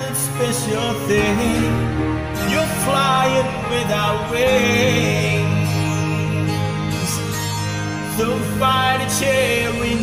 that special thing. You're flying without wings. So find a never every